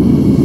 Mm-hmm.